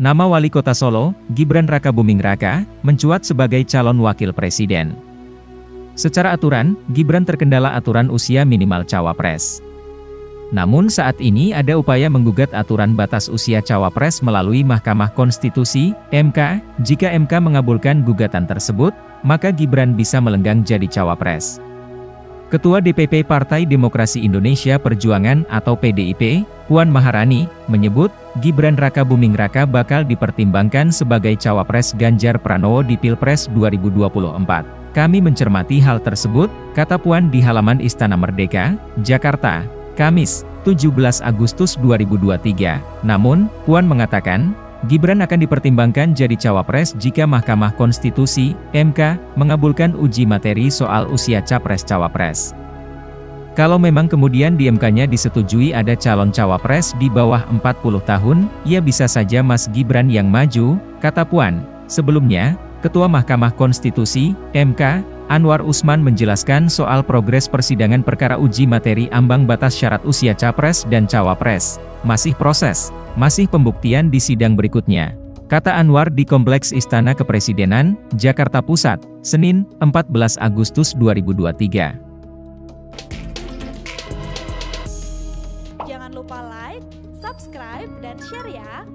Nama wali kota Solo, Gibran Raka Buming Raka, mencuat sebagai calon wakil presiden. Secara aturan, Gibran terkendala aturan usia minimal cawapres. Namun saat ini ada upaya menggugat aturan batas usia cawapres melalui Mahkamah Konstitusi, MK. Jika MK mengabulkan gugatan tersebut, maka Gibran bisa melenggang jadi cawapres. Ketua DPP Partai Demokrasi Indonesia Perjuangan atau PDIP, Puan Maharani, menyebut, Gibran Raka Buming Raka bakal dipertimbangkan sebagai cawapres Ganjar Pranowo di Pilpres 2024. Kami mencermati hal tersebut, kata Puan di halaman Istana Merdeka, Jakarta, Kamis, 17 Agustus 2023. Namun, Puan mengatakan, Gibran akan dipertimbangkan jadi cawapres jika Mahkamah Konstitusi, MK, mengabulkan uji materi soal usia capres-cawapres. Kalau memang kemudian di MK-nya disetujui ada calon cawapres di bawah 40 tahun, ya bisa saja Mas Gibran yang maju, kata Puan. Sebelumnya, Ketua Mahkamah Konstitusi, MK, Anwar Usman menjelaskan soal progres persidangan perkara uji materi ambang batas syarat usia capres dan cawapres. Masih proses, masih pembuktian di sidang berikutnya. Kata Anwar di Kompleks Istana Kepresidenan, Jakarta Pusat, Senin, 14 Agustus 2023. Jangan lupa like, subscribe, dan share ya!